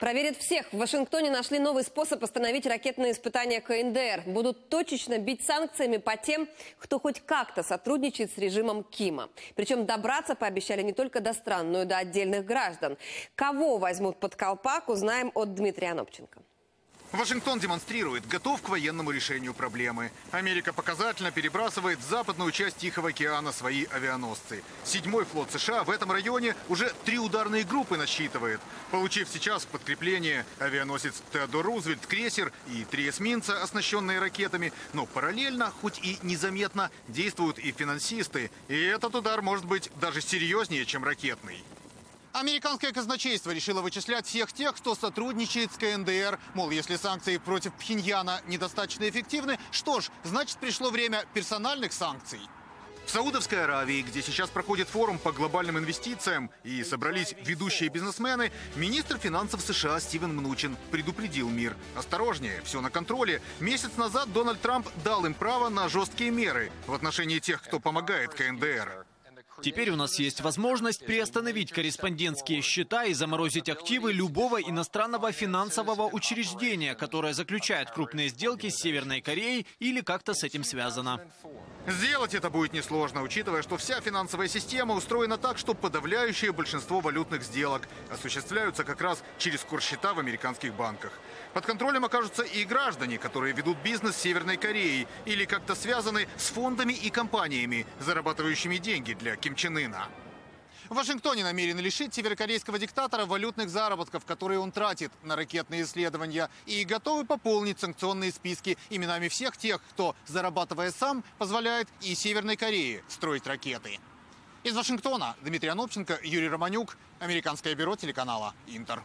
Проверят всех. В Вашингтоне нашли новый способ остановить ракетные испытания КНДР. Будут точечно бить санкциями по тем, кто хоть как-то сотрудничает с режимом Кима. Причем добраться пообещали не только до стран, но и до отдельных граждан. Кого возьмут под колпак, узнаем от Дмитрия Анопченко. Вашингтон демонстрирует, готов к военному решению проблемы. Америка показательно перебрасывает в западную часть Тихого океана свои авианосцы. Седьмой флот США в этом районе уже три ударные группы насчитывает. Получив сейчас подкрепление авианосец Теодор Рузвельт, крейсер и три эсминца, оснащенные ракетами, но параллельно, хоть и незаметно, действуют и финансисты. И этот удар может быть даже серьезнее, чем ракетный. Американское казначейство решило вычислять всех тех, кто сотрудничает с КНДР. Мол, если санкции против Пхеньяна недостаточно эффективны, что ж, значит пришло время персональных санкций. В Саудовской Аравии, где сейчас проходит форум по глобальным инвестициям и собрались ведущие бизнесмены, министр финансов США Стивен Мнучин предупредил мир. Осторожнее, все на контроле. Месяц назад Дональд Трамп дал им право на жесткие меры в отношении тех, кто помогает КНДР. Теперь у нас есть возможность приостановить корреспондентские счета и заморозить активы любого иностранного финансового учреждения, которое заключает крупные сделки с Северной Кореей или как-то с этим связано. Сделать это будет несложно, учитывая, что вся финансовая система устроена так, что подавляющее большинство валютных сделок осуществляются как раз через курсчета в американских банках. Под контролем окажутся и граждане, которые ведут бизнес с Северной Кореей или как-то связаны с фондами и компаниями, зарабатывающими деньги для Ким Чен Ына. В Вашингтоне намерены лишить северокорейского диктатора валютных заработков, которые он тратит на ракетные исследования, и готовы пополнить санкционные списки именами всех тех, кто, зарабатывая сам, позволяет и Северной Корее строить ракеты. Из Вашингтона Дмитрий Анопченко, Юрий Романюк, Американское бюро телеканала «Интер».